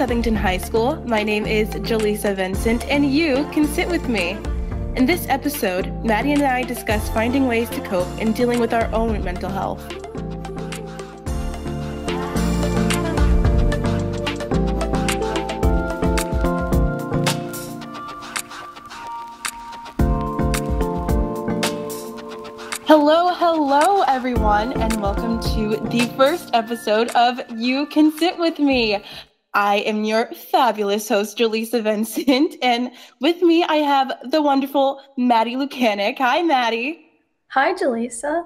Southington High School. My name is Jhalissa Vincent, and you can sit with me. In this episode, Maddie and I discuss finding ways to cope and dealing with our own mental health. Hello, hello, everyone, and welcome to the first episode of You Can Sit With Me. I am your fabulous host, Jhalissa Vincent, and with me I have the wonderful Maddie Lucanic. Hi, Maddie. Hi, Jhalissa.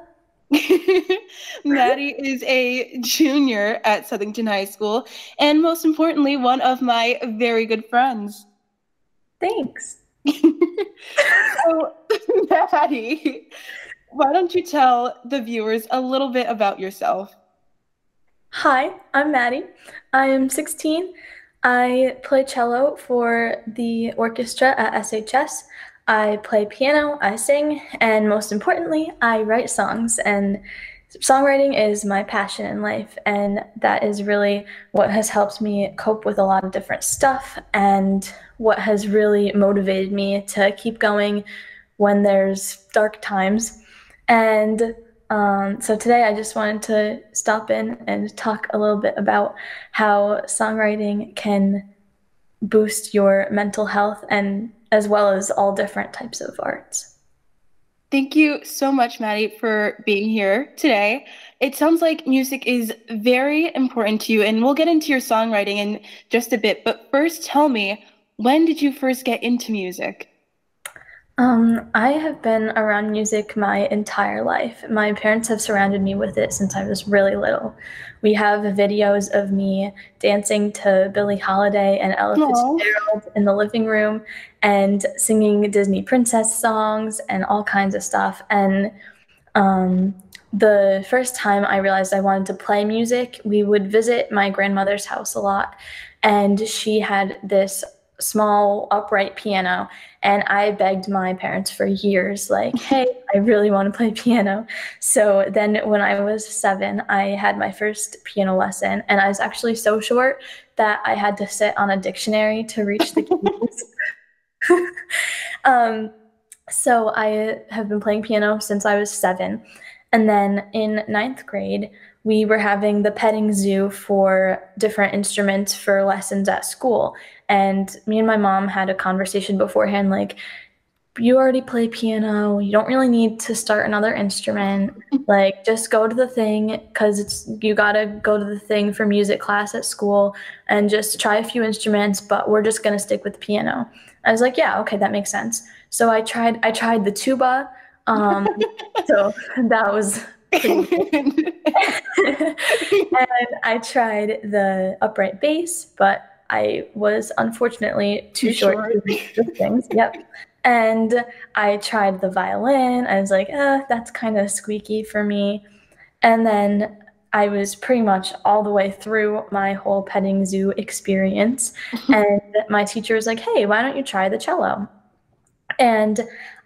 Maddie is a junior at Southington High School, and most importantly, one of my very good friends. Thanks. so, Maddie, why don't you tell the viewers a little bit about yourself? Hi, I'm Maddie. I am 16. I play cello for the orchestra at SHS. I play piano, I sing, and most importantly, I write songs. And songwriting is my passion in life, and that is really what has helped me cope with a lot of different stuff and what has really motivated me to keep going when there's dark times. And um, so today I just wanted to stop in and talk a little bit about how songwriting can boost your mental health and as well as all different types of arts. Thank you so much, Maddie, for being here today. It sounds like music is very important to you, and we'll get into your songwriting in just a bit. But first, tell me, when did you first get into music? Um, I have been around music my entire life. My parents have surrounded me with it since I was really little. We have videos of me dancing to Billie Holiday and Ella Aww. Fitzgerald in the living room and singing Disney princess songs and all kinds of stuff. And um, the first time I realized I wanted to play music, we would visit my grandmother's house a lot. And she had this small upright piano and i begged my parents for years like hey i really want to play piano so then when i was seven i had my first piano lesson and i was actually so short that i had to sit on a dictionary to reach the keys um, so i have been playing piano since i was seven and then in ninth grade we were having the petting zoo for different instruments for lessons at school. And me and my mom had a conversation beforehand like, you already play piano. You don't really need to start another instrument. like, just go to the thing because it's you gotta go to the thing for music class at school and just try a few instruments. But we're just gonna stick with piano. I was like, yeah, okay, that makes sense. So I tried. I tried the tuba. Um, so that was and I tried the upright bass, but I was unfortunately too, too short, short. to things. Yep. And I tried the violin. I was like, uh, that's kind of squeaky for me. And then I was pretty much all the way through my whole petting zoo experience. and my teacher was like, hey, why don't you try the cello? And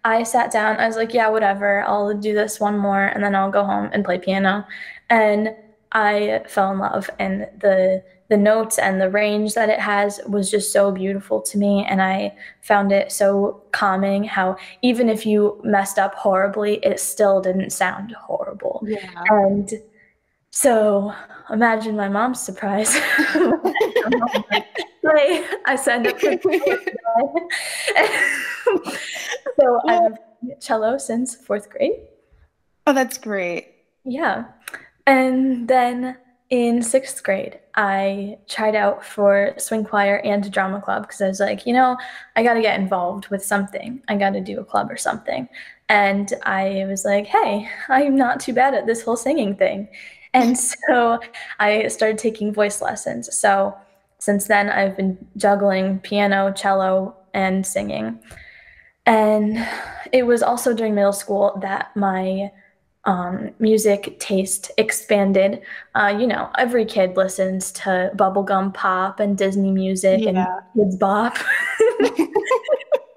I sat down. I was like, yeah, whatever. I'll do this one more and then I'll go home and play piano. And I fell in love and the the notes and the range that it has was just so beautiful to me and I found it so calming how even if you messed up horribly, it still didn't sound horrible. Yeah. And so imagine my mom's surprise. like, I signed up for So I've cello since fourth grade. Oh, that's great. Yeah. And then in sixth grade, I tried out for swing choir and drama club because I was like, you know, I got to get involved with something. I got to do a club or something. And I was like, hey, I'm not too bad at this whole singing thing. And so I started taking voice lessons. So since then, I've been juggling piano, cello, and singing. And it was also during middle school that my um, music taste expanded. Uh, you know, every kid listens to bubblegum pop and Disney music yeah. and kidz Bop.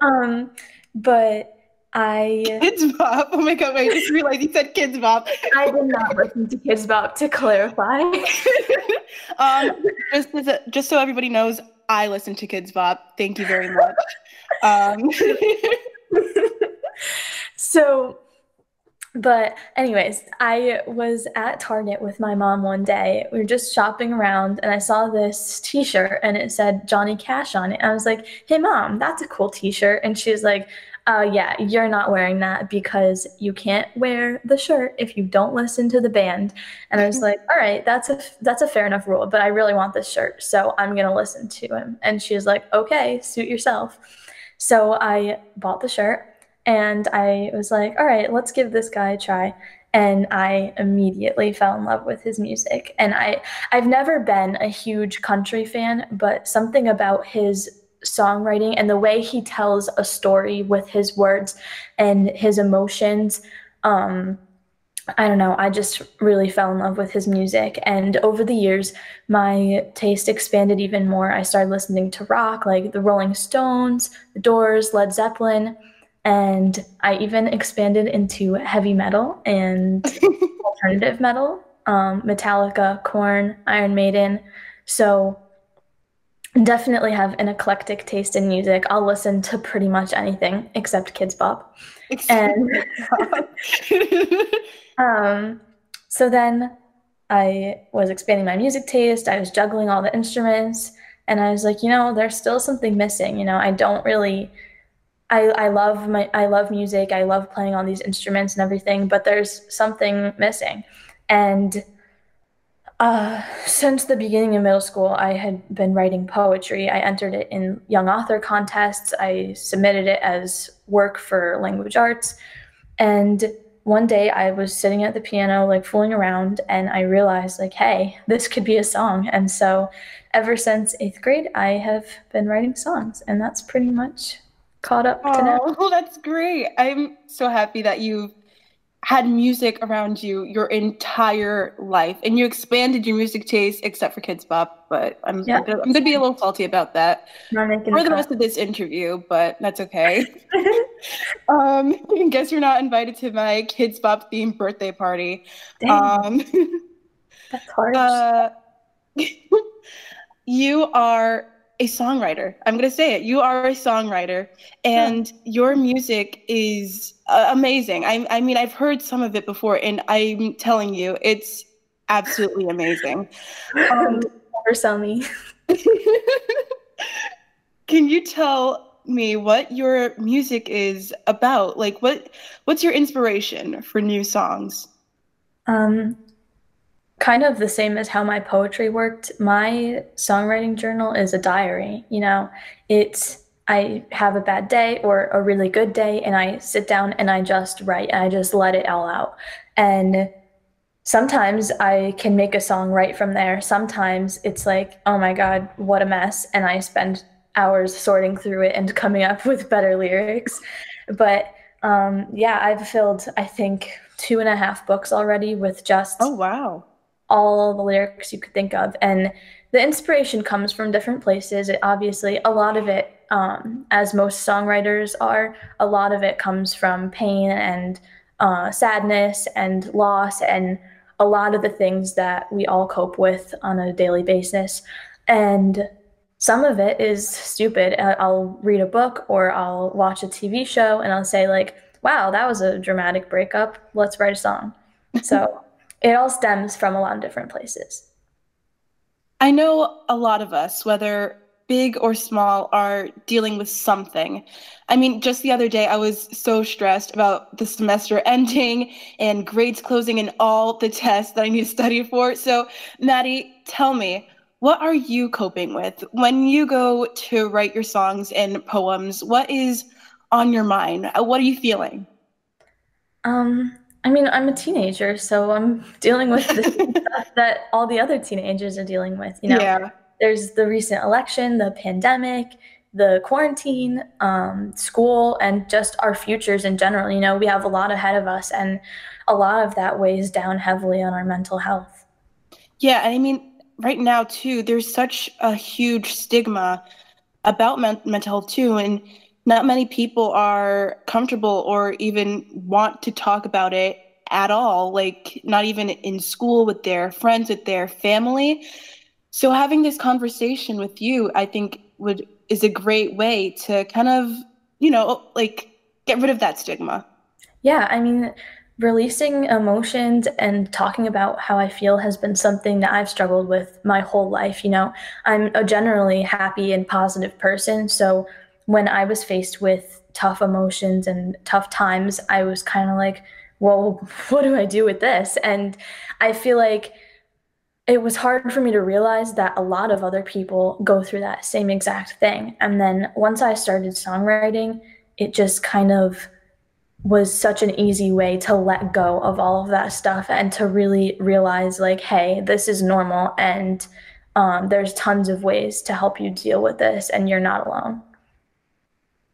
um, but I Kidz Bop. Oh my god! Wait, I just realized you said Kidz Bop. I did not listen to Kidz Bop to clarify. um, just a, just so everybody knows, I listen to Kidz Bop. Thank you very much. Um, so but anyways, I was at Target with my mom one day. We were just shopping around and I saw this t-shirt and it said Johnny Cash on it. I was like, "Hey mom, that's a cool t-shirt." And she was like, uh, yeah, you're not wearing that because you can't wear the shirt if you don't listen to the band. And I was like, all right, that's a that's a fair enough rule, but I really want this shirt, so I'm gonna listen to him. And she was like, okay, suit yourself. So I bought the shirt and I was like, all right, let's give this guy a try. And I immediately fell in love with his music. And I, I've never been a huge country fan, but something about his songwriting and the way he tells a story with his words and his emotions, um, I don't know, I just really fell in love with his music. And over the years, my taste expanded even more. I started listening to rock, like the Rolling Stones, The Doors, Led Zeppelin and I even expanded into heavy metal and alternative metal, um, Metallica, Korn, Iron Maiden. So definitely have an eclectic taste in music. I'll listen to pretty much anything except Kidz Bop. and um, so then I was expanding my music taste. I was juggling all the instruments, and I was like, you know, there's still something missing. You know, I don't really I, I love my I love music. I love playing on these instruments and everything, but there's something missing. And uh, since the beginning of middle school, I had been writing poetry. I entered it in young author contests. I submitted it as work for language arts. And one day I was sitting at the piano, like fooling around, and I realized, like, hey, this could be a song. And so ever since eighth grade, I have been writing songs. And that's pretty much caught up oh, to now. Oh, that's great. I'm so happy that you've had music around you your entire life and you expanded your music taste except for kidz Bop, but I'm, yeah. I'm, gonna, I'm gonna be a little salty about that for the rest of this interview, but that's okay. um, I guess you're not invited to my kidz Bop themed birthday party. Um, that's hard. Uh, you are a songwriter. I'm going to say it. You are a songwriter, and yeah. your music is uh, amazing. I, I mean, I've heard some of it before, and I'm telling you, it's absolutely amazing. Um, Never sell me. can you tell me what your music is about? Like, what what's your inspiration for new songs? Um, kind of the same as how my poetry worked. My songwriting journal is a diary. You know, it's I have a bad day or a really good day, and I sit down and I just write and I just let it all out. And sometimes I can make a song right from there. Sometimes it's like, oh my God, what a mess. And I spend hours sorting through it and coming up with better lyrics. But um, yeah, I've filled, I think, two and a half books already with just oh wow all the lyrics you could think of. And the inspiration comes from different places. It obviously, a lot of it, um, as most songwriters are, a lot of it comes from pain and uh, sadness and loss and a lot of the things that we all cope with on a daily basis. And some of it is stupid. Uh, I'll read a book or I'll watch a TV show and I'll say, like, wow, that was a dramatic breakup. Let's write a song. So it all stems from a lot of different places. I know a lot of us, whether big or small, are dealing with something. I mean, just the other day, I was so stressed about the semester ending and grades closing and all the tests that I need to study for. So, Maddie, tell me, what are you coping with when you go to write your songs and poems? What is on your mind? What are you feeling? Um, I mean, I'm a teenager, so I'm dealing with the stuff that all the other teenagers are dealing with. You know, yeah. there's the recent election, the pandemic, the quarantine, um, school, and just our futures in general. You know, we have a lot ahead of us, and a lot of that weighs down heavily on our mental health. Yeah, and I mean, right now too, there's such a huge stigma about men- mental health too, and not many people are comfortable or even want to talk about it at all, like not even in school with their friends, with their family. So having this conversation with you, I think would is a great way to kind of, you know, like get rid of that stigma. Yeah, I mean, releasing emotions and talking about how I feel has been something that I've struggled with my whole life. You know, I'm a generally happy and positive person. So when I was faced with tough emotions and tough times, I was kind of like, well, what do I do with this? And I feel like it was hard for me to realize that a lot of other people go through that same exact thing. And then once I started songwriting, it just kind of was such an easy way to let go of all of that stuff and to really realize like hey this is normal and um, there's tons of ways to help you deal with this and you're not alone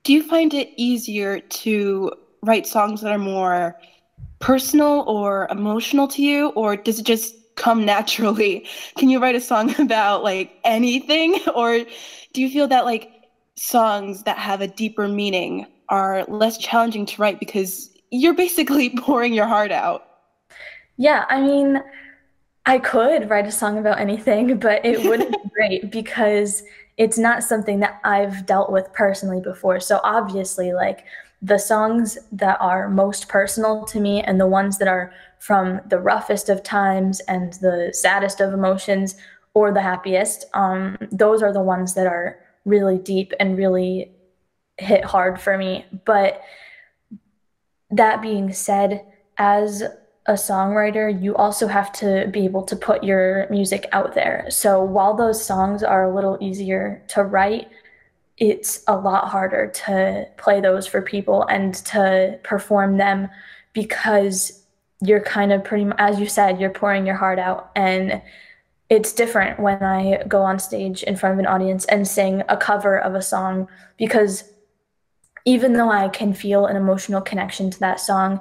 do you find it easier to write songs that are more personal or emotional to you or does it just come naturally can you write a song about like anything or do you feel that like songs that have a deeper meaning are less challenging to write because you're basically pouring your heart out. Yeah, I mean, I could write a song about anything, but it wouldn't be great because it's not something that I've dealt with personally before. So obviously, like the songs that are most personal to me and the ones that are from the roughest of times and the saddest of emotions or the happiest, um, those are the ones that are really deep and really hit hard for me. But that being said, as a songwriter, you also have to be able to put your music out there. So while those songs are a little easier to write, it's a lot harder to play those for people and to perform them because you're kind of pretty as you said you're pouring your heart out and it's different when i go on stage in front of an audience and sing a cover of a song because even though I can feel an emotional connection to that song,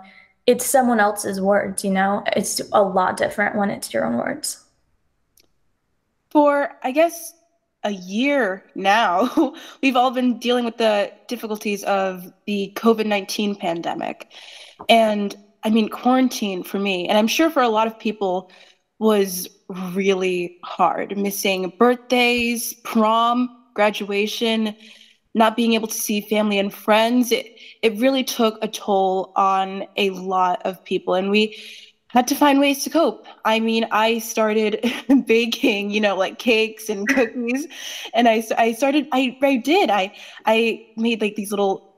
it's someone else's words, you know? It's a lot different when it's your own words. For, I guess, a year now, we've all been dealing with the difficulties of the COVID 19 pandemic. And I mean, quarantine for me, and I'm sure for a lot of people, was really hard. Missing birthdays, prom, graduation, not being able to see family and friends, it, it really took a toll on a lot of people. And we had to find ways to cope. I mean, I started baking, you know, like cakes and cookies. and I, I started, I, I did, I, I made like these little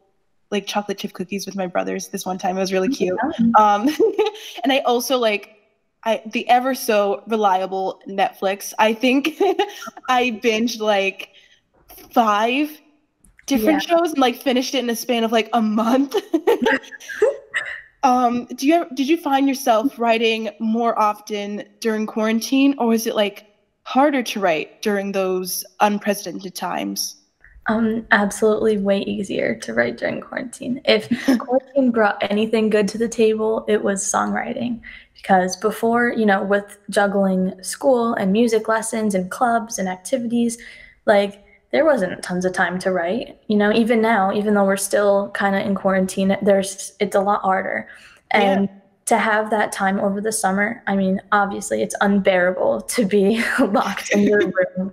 like chocolate chip cookies with my brothers this one time. It was really cute. Um, and I also like I the ever so reliable Netflix. I think I binged like five different yeah. shows and like finished it in a span of like a month. um, do you ever, did you find yourself writing more often during quarantine, or is it like harder to write during those unprecedented times? Um, absolutely way easier to write during quarantine. If quarantine brought anything good to the table, it was songwriting. Because before, you know, with juggling school and music lessons and clubs and activities, like there wasn't tons of time to write. You know, even now, even though we're still kind of in quarantine, there's it's a lot harder. And yeah. to have that time over the summer, I mean, obviously it's unbearable to be locked in your room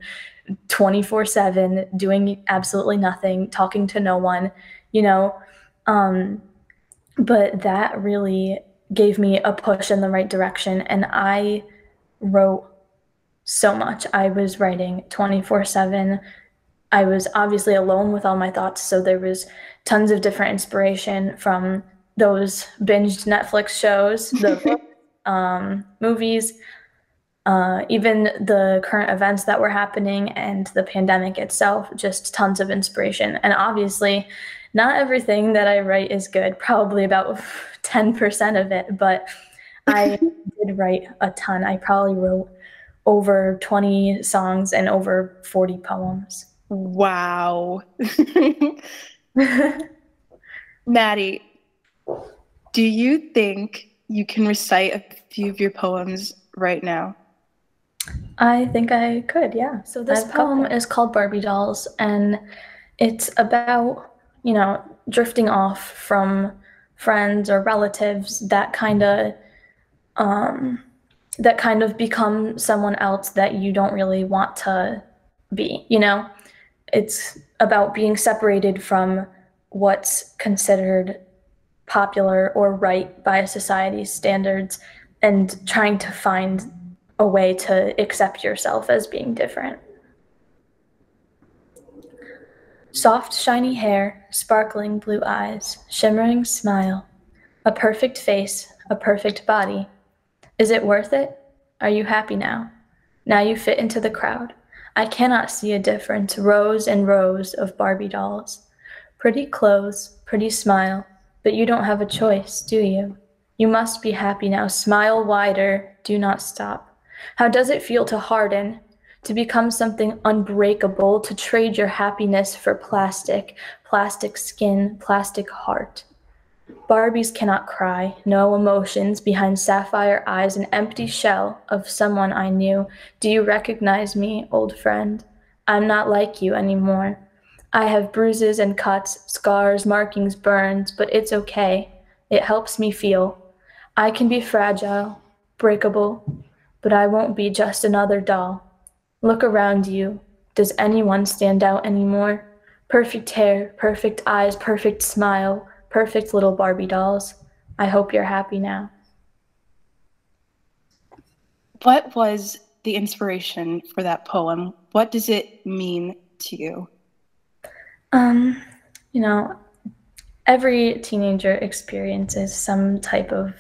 24/7 doing absolutely nothing, talking to no one, you know. Um but that really gave me a push in the right direction and I wrote so much. I was writing 24/7 I was obviously alone with all my thoughts, so there was tons of different inspiration from those binged Netflix shows, the um, movies, uh, even the current events that were happening and the pandemic itself, just tons of inspiration. And obviously, not everything that I write is good, probably about 10% of it, but I did write a ton. I probably wrote over 20 songs and over 40 poems. Wow. Maddie, do you think you can recite a few of your poems right now? I think I could, yeah. So this I've poem is called Barbie Dolls, and it's about you know, drifting off from friends or relatives that kind of um, that kind of become someone else that you don't really want to be, you know? It's about being separated from what's considered popular or right by society's standards and trying to find a way to accept yourself as being different. Soft, shiny hair, sparkling blue eyes, shimmering smile, a perfect face, a perfect body. Is it worth it? Are you happy now? Now you fit into the crowd. I cannot see a difference, rows and rows of Barbie dolls. Pretty clothes, pretty smile, but you don't have a choice, do you? You must be happy now. Smile wider, do not stop. How does it feel to harden, to become something unbreakable, to trade your happiness for plastic, plastic skin, plastic heart? Barbies cannot cry, no emotions behind sapphire eyes, an empty shell of someone I knew. Do you recognize me, old friend? I'm not like you anymore. I have bruises and cuts, scars, markings, burns, but it's okay. It helps me feel. I can be fragile, breakable, but I won't be just another doll. Look around you. Does anyone stand out anymore? Perfect hair, perfect eyes, perfect smile perfect little Barbie dolls. I hope you're happy now. What was the inspiration for that poem? What does it mean to you? Um, you know, every teenager experiences some type of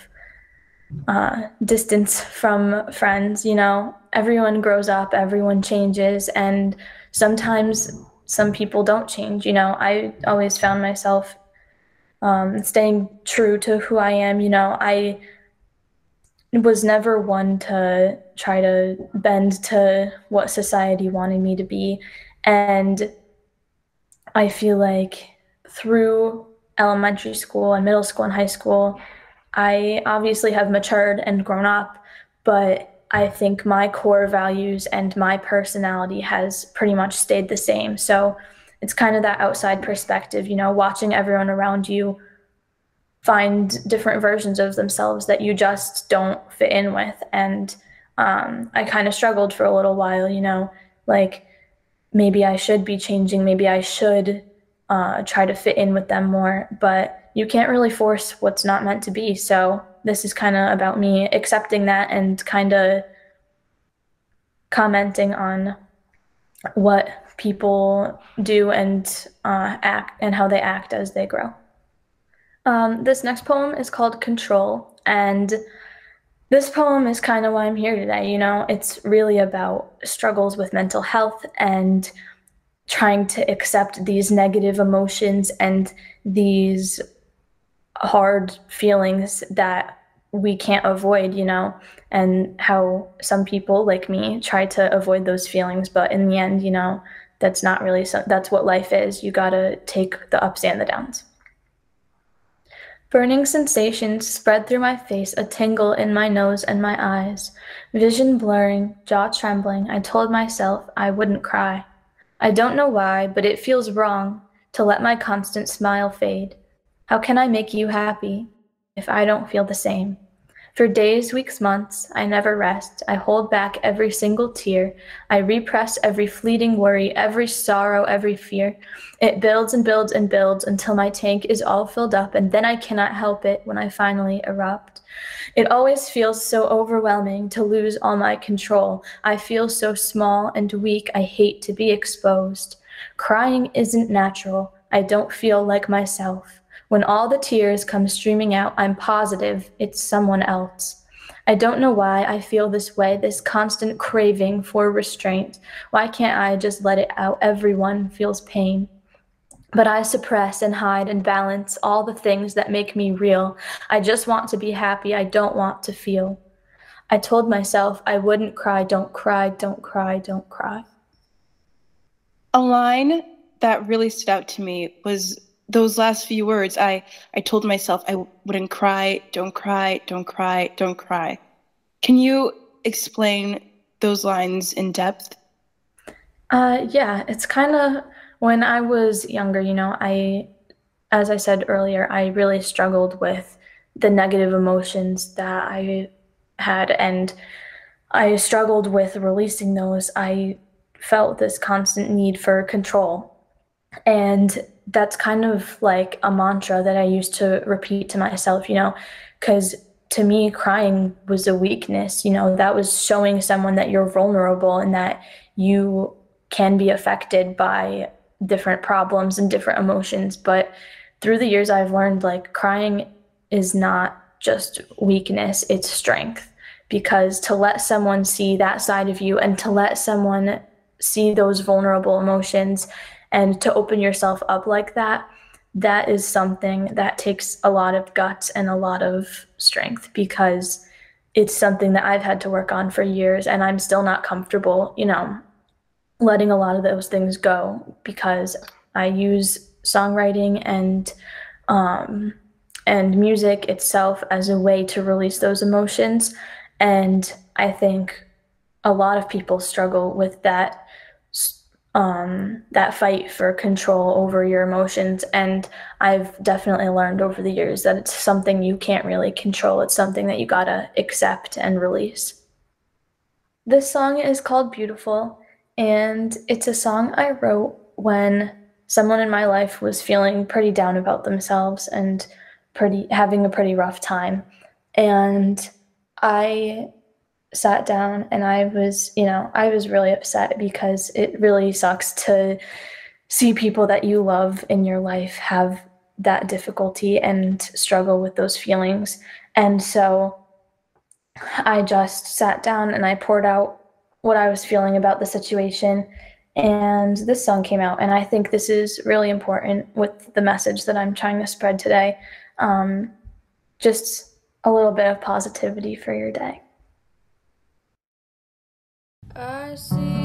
uh, distance from friends. You know, everyone grows up, everyone changes, and sometimes some people don't change. You know, I always found myself um, staying true to who I am. You know, I was never one to try to bend to what society wanted me to be. And I feel like through elementary school and middle school and high school, I obviously have matured and grown up, but I think my core values and my personality has pretty much stayed the same. So it's kind of that outside perspective, you know, watching everyone around you find different versions of themselves that you just don't fit in with. And um, I kind of struggled for a little while, you know, like maybe I should be changing, maybe I should uh, try to fit in with them more, but you can't really force what's not meant to be. So this is kind of about me accepting that and kind of commenting on what people do and uh, act and how they act as they grow. Um, this next poem is called Control, and this poem is kind of why I'm here today. You know, it's really about struggles with mental health and trying to accept these negative emotions and these hard feelings that we can't avoid, you know, and how some people like me try to avoid those feelings, but in the end, you know, that's not really so that's what life is. You got to take the ups and the downs. Burning sensations spread through my face, a tingle in my nose and my eyes. Vision blurring, jaw trembling, I told myself I wouldn't cry. I don't know why, but it feels wrong to let my constant smile fade. How can I make you happy if I don't feel the same? For days, weeks, months, I never rest. I hold back every single tear. I repress every fleeting worry, every sorrow, every fear. It builds and builds and builds until my tank is all filled up, and then I cannot help it when I finally erupt. It always feels so overwhelming to lose all my control. I feel so small and weak, I hate to be exposed. Crying isn't natural. I don't feel like myself. When all the tears come streaming out, I'm positive it's someone else. I don't know why I feel this way, this constant craving for restraint. Why can't I just let it out? Everyone feels pain. But I suppress and hide and balance all the things that make me real. I just want to be happy. I don't want to feel. I told myself I wouldn't cry. Don't cry, don't cry, don't cry. A line that really stood out to me was those last few words, I, I told myself I wouldn't cry, don't cry, don't cry, don't cry. Can you explain those lines in depth? Uh, yeah, it's kind of when I was younger, you know, I as I said earlier, I really struggled with the negative emotions that I had, and I struggled with releasing those. I felt this constant need for control. And that's kind of like a mantra that I used to repeat to myself, you know, because to me, crying was a weakness. You know, that was showing someone that you're vulnerable and that you can be affected by different problems and different emotions. But through the years, I've learned like crying is not just weakness, it's strength. Because to let someone see that side of you and to let someone see those vulnerable emotions and to open yourself up like that, that is something that takes a lot of guts and a lot of strength because it's something that I've had to work on for years and I'm still not comfortable, you know, letting a lot of those things go because I use songwriting and um, and music itself as a way to release those emotions. And I think a lot of people struggle with that um, that fight for control over your emotions. And I've definitely learned over the years that it's something you can't really control. It's something that you gotta accept and release. This song is called Beautiful, and it's a song I wrote when someone in my life was feeling pretty down about themselves and pretty having a pretty rough time. And I sat down and I was, you know, I was really upset because it really sucks to see people that you love in your life have that difficulty and struggle with those feelings. And so I just sat down and I poured out what I was feeling about the situation. And this song came out. And I think this is really important with the message that I'm trying to spread today. Um, just a little bit of positivity for your day. I see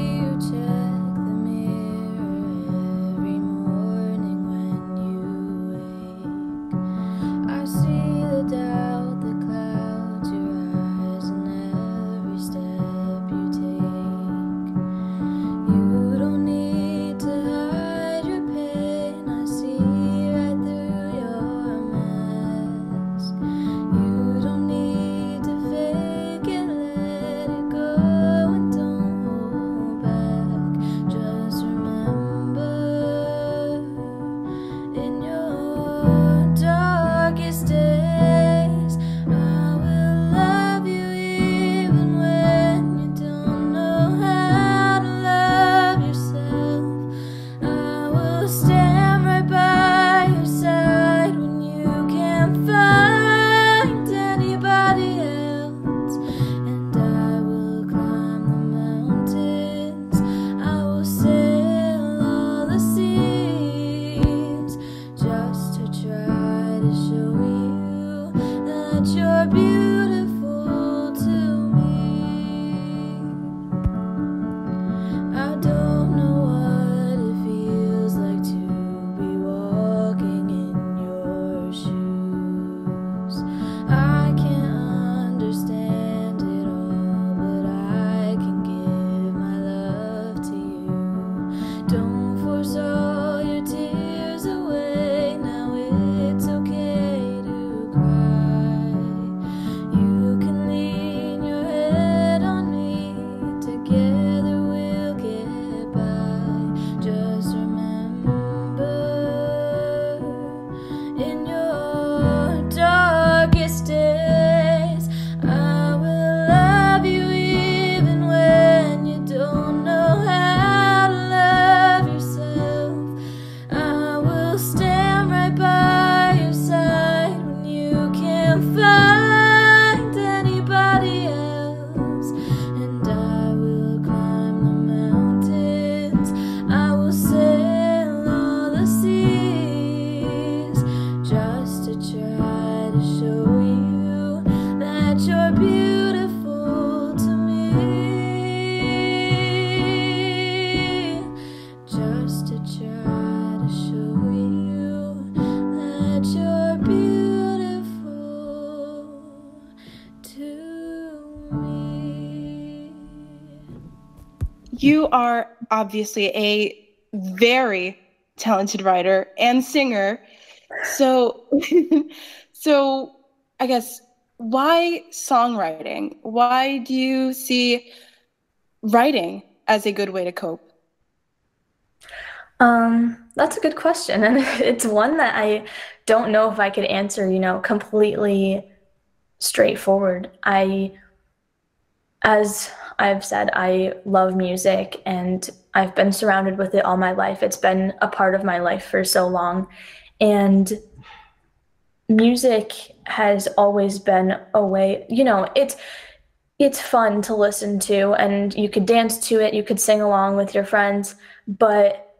are obviously a very talented writer and singer. So, so I guess why songwriting? Why do you see writing as a good way to cope? Um, that's a good question, and it's one that I don't know if I could answer, you know, completely straightforward. I, as I've said, I love music and I've been surrounded with it all my life. It's been a part of my life for so long. And music has always been a way, you know, it's it's fun to listen to and you could dance to it, you could sing along with your friends, but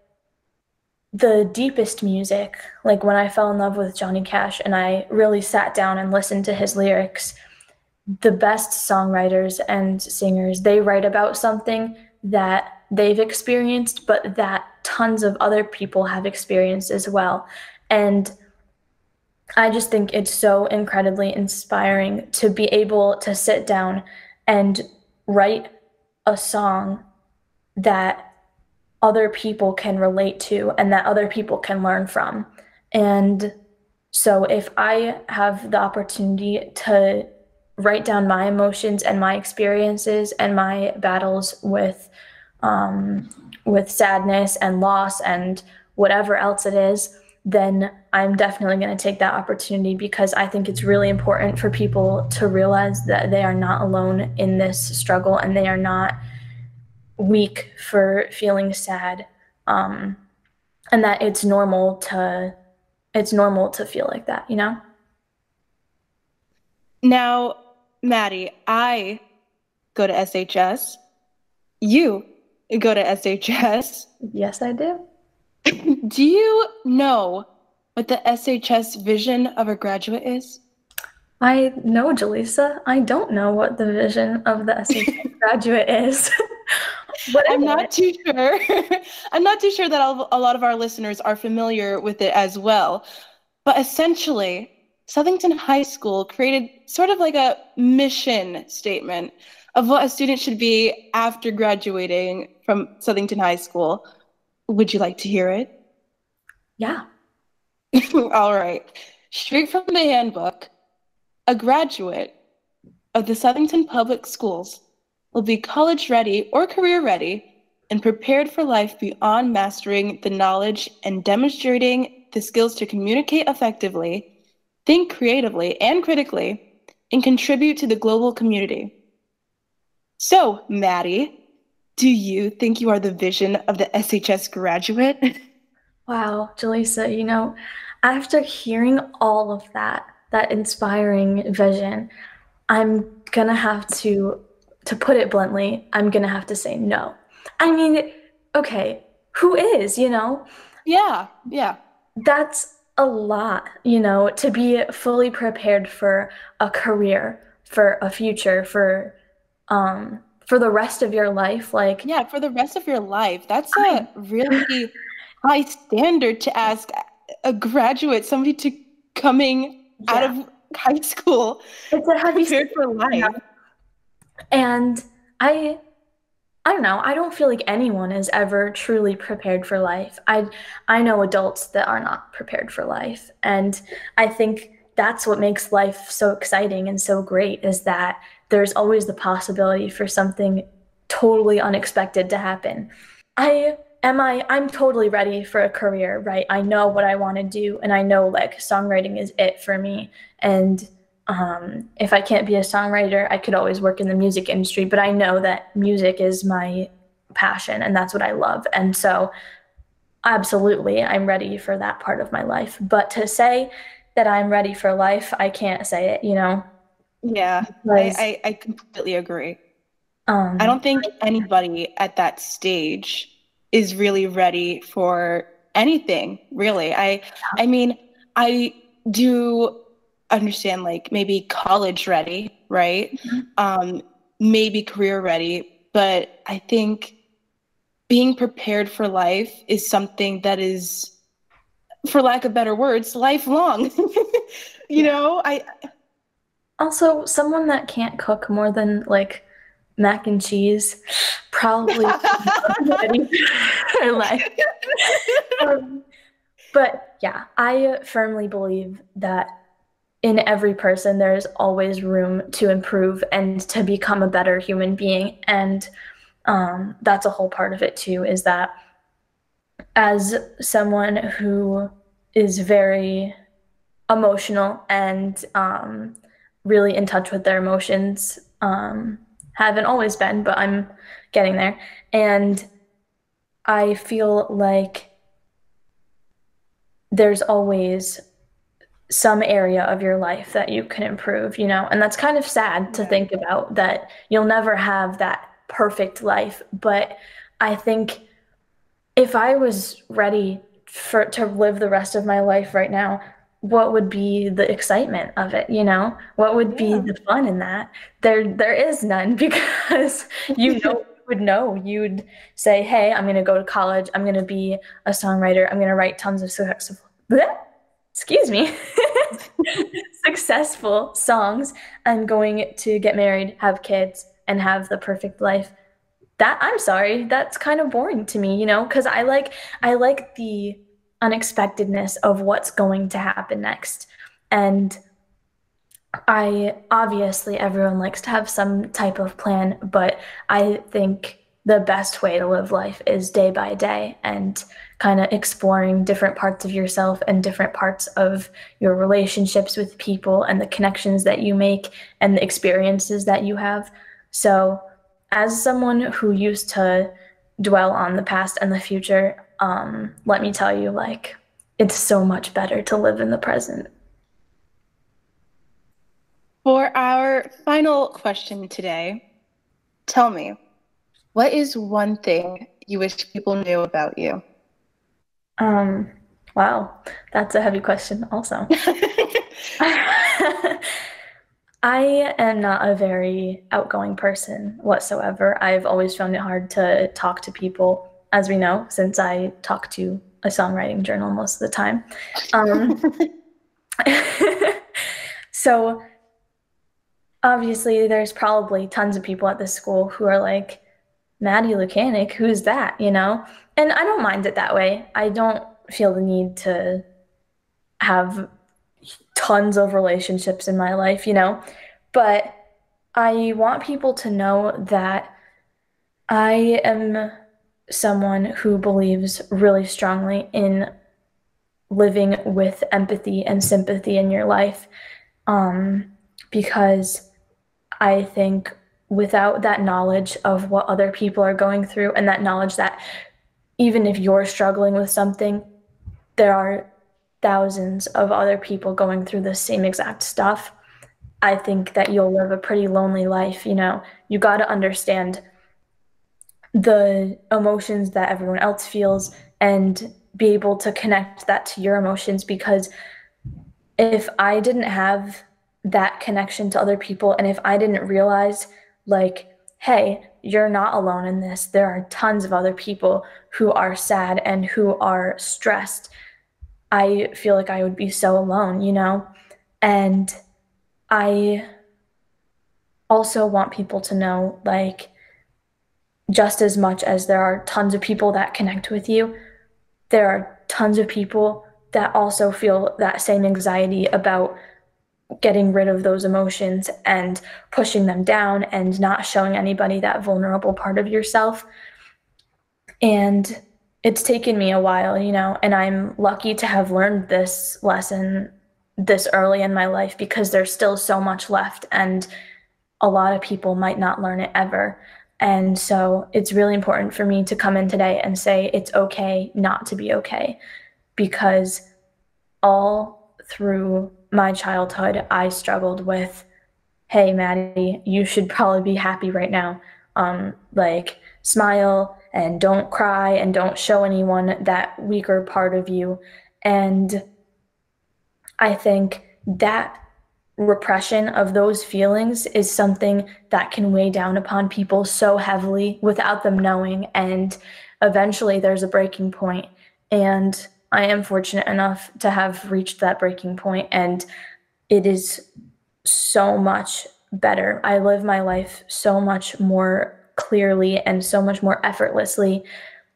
the deepest music, like when I fell in love with Johnny Cash and I really sat down and listened to his lyrics, the best songwriters and singers, they write about something that they've experienced, but that tons of other people have experienced as well. And I just think it's so incredibly inspiring to be able to sit down and write a song that other people can relate to and that other people can learn from. And so if I have the opportunity to write down my emotions and my experiences and my battles with um, with sadness and loss and whatever else it is, then I'm definitely going to take that opportunity because I think it's really important for people to realize that they are not alone in this struggle and they are not weak for feeling sad um, and that it's normal to it's normal to feel like that you know? Now maddie i go to shs you go to shs yes i do. Do you know what the shs vision of a graduate is? I know jhalissa. I don't know what the vision of the shs graduate is. But I'm not too sure. I'm not too sure that a lot of our listeners are familiar with it as well. But essentially, Southington High School created sort of like a mission statement of what a student should be after graduating from Southington High School. Would you like to hear it? Yeah. All right. Straight from the handbook, a graduate of the Southington Public Schools will be college ready or career ready and prepared for life beyond mastering the knowledge and demonstrating the skills to communicate effectively, think creatively and critically, and contribute to the global community. So, Maddie, do you think you are the vision of the SHS graduate? Wow, Jhalissa, you know, after hearing all of that, that inspiring vision, I'm gonna have to to put it bluntly, I'm going to have to say no. I mean, okay, who is, you know? Yeah, yeah. That's a lot, you know, to be fully prepared for a career, for a future, for um for the rest of your life like Yeah, for the rest of your life. That's a really high standard to ask a graduate, somebody to coming yeah. out of high school. It's a heavy prepared for life. And I I don't know, I don't feel like anyone is ever truly prepared for life. I I know adults that are not prepared for life. And I think that's what makes life so exciting and so great is that there's always the possibility for something totally unexpected to happen. I am I I'm totally ready for a career, right? I know what I want to do and I know like songwriting is it for me and um, if I can't be a songwriter, I could always work in the music industry, but I know that music is my passion and that's what I love. And so, absolutely, I'm ready for that part of my life. But to say that I'm ready for life, I can't say it, you know? Yeah, I, I, I, completely agree. Um, I don't think anybody at that stage is really ready for anything, really. I, I mean, I do understand like maybe college ready, right? Mm-hmm. Um, maybe career ready, but I think being prepared for life is something that is, for lack of better words, lifelong. you yeah. know, I also someone that can't cook more than like mac and cheese probably ready for life. Um, but yeah, I firmly believe that in every person there's always room to improve and to become a better human being. And um, that's a whole part of it too is that as someone who is very emotional and um, really in touch with their emotions um, haven't always been but i'm getting there. And i feel like there's always some area of your life that you can improve, you know? And that's kind of sad to think about that you'll never have that perfect life. But I think if I was ready for to live the rest of my life right now, what would be the excitement of it, you know? What would be the fun in that? There there is none because you know you would know. You'd say, "Hey, I'm going to go to college. I'm going to be a songwriter. I'm going to write tons of successful excuse me, successful songs. I'm going to get married, have kids, and have the perfect life. That I'm sorry, that's kind of boring to me, you know, because I like I like the unexpectedness of what's going to happen next. And I obviously everyone likes to have some type of plan, but I think the best way to live life is day by day and kind of exploring different parts of yourself and different parts of your relationships with people and the connections that you make and the experiences that you have. So, as someone who used to dwell on the past and the future, um, let me tell you, like, it's so much better to live in the present. For our final question today, tell me, what is one thing you wish people knew about you? Um, wow, that's a heavy question, also. I am not a very outgoing person whatsoever. I've always found it hard to talk to people, as we know, since I talk to a songwriting journal most of the time. Um, so, obviously, there's probably tons of people at this school who are like, Maddie Lucanic, who's that, you know? And I don't mind it that way. I don't feel the need to have tons of relationships in my life, you know? But I want people to know that I am someone who believes really strongly in living with empathy and sympathy in your life um, because I think without that knowledge of what other people are going through and that knowledge that even if you're struggling with something, there are thousands of other people going through the same exact stuff. I think that you'll live a pretty lonely life. You know, you got to understand the emotions that everyone else feels and be able to connect that to your emotions because if I didn't have that connection to other people and if I didn't realize like, hey, you're not alone in this. There are tons of other people who are sad and who are stressed. I feel like I would be so alone, you know? And I also want people to know, like, just as much as there are tons of people that connect with you, there are tons of people that also feel that same anxiety about getting rid of those emotions and pushing them down and not showing anybody that vulnerable part of yourself. And it's taken me a while, you know, and I'm lucky to have learned this lesson this early in my life because there's still so much left and a lot of people might not learn it ever. And so it's really important for me to come in today and say it's okay not to be okay because all through my childhood, I struggled with, hey, Maddie, you should probably be happy right now. Um, like, smile and don't cry and don't show anyone that weaker part of you. And I think that repression of those feelings is something that can weigh down upon people so heavily without them knowing. And eventually there's a breaking point. And I am fortunate enough to have reached that breaking point, and it is so much better. I live my life so much more clearly and so much more effortlessly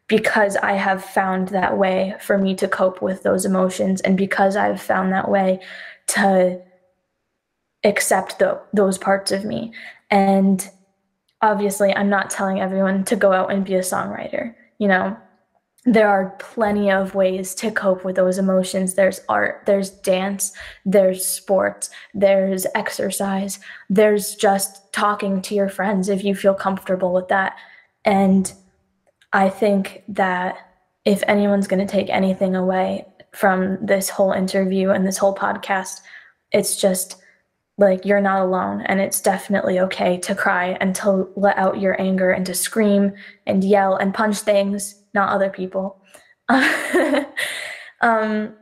because I have found that way for me to cope with those emotions and because I've found that way to accept the, those parts of me. And obviously, I'm not telling everyone to go out and be a songwriter. You know, there are plenty of ways to cope with those emotions. There's art, there's dance, there's sports, there's exercise, there's just talking to your friends if you feel comfortable with that. And I think that if anyone's going to take anything away from this whole interview and this whole podcast, it's just like you're not alone and it's definitely okay to cry and to let out your anger and to scream and yell and punch things not other people. um,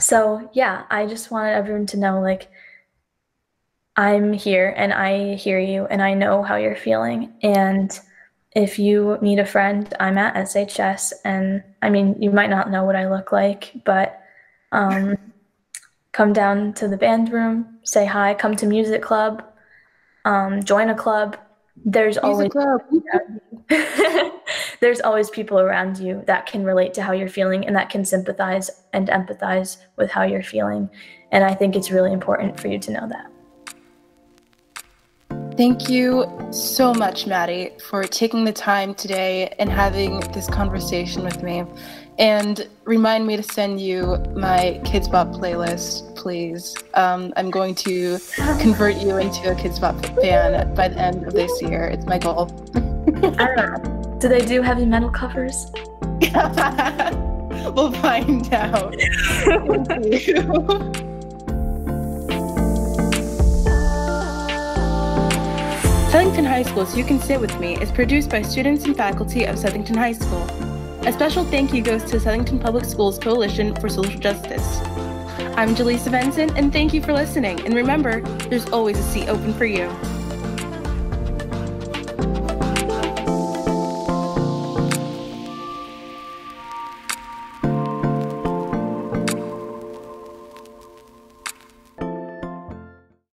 so yeah, I just wanted everyone to know like I'm here and I hear you and I know how you're feeling. And if you need a friend, I'm at SHS and I mean you might not know what I look like, but um, come down to the band room, say hi, come to music club, um, join a club. There's music always club. there's always people around you that can relate to how you're feeling and that can sympathize and empathize with how you're feeling. And I think it's really important for you to know that. Thank you so much, Maddie, for taking the time today and having this conversation with me. And remind me to send you my Kidz Bop playlist, please. Um, I'm going to convert you into a Kidz Bop fan by the end of this year. It's my goal. Do they do heavy metal covers? we'll find out. Thank you. Southington High School's You Can Sit With Me is produced by students and faculty of Southington High School. A special thank you goes to Southington Public Schools Coalition for Social Justice. I'm Jhalissa Vincent, and thank you for listening. And remember, there's always a seat open for you.